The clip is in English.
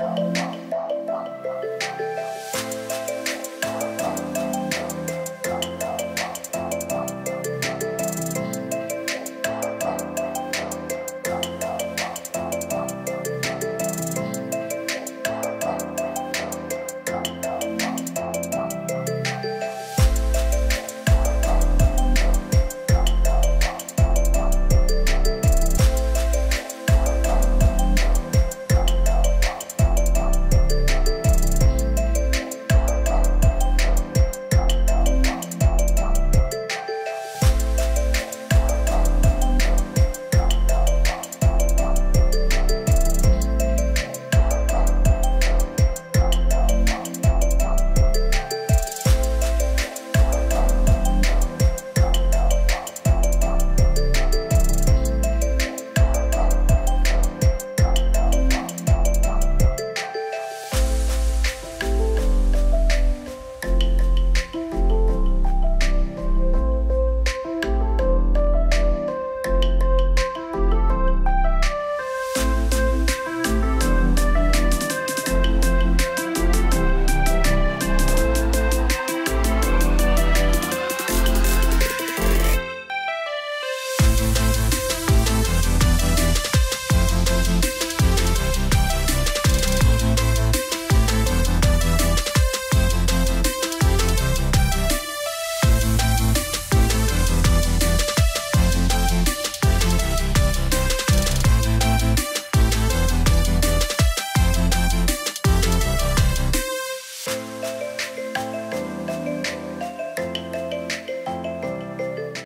Oh.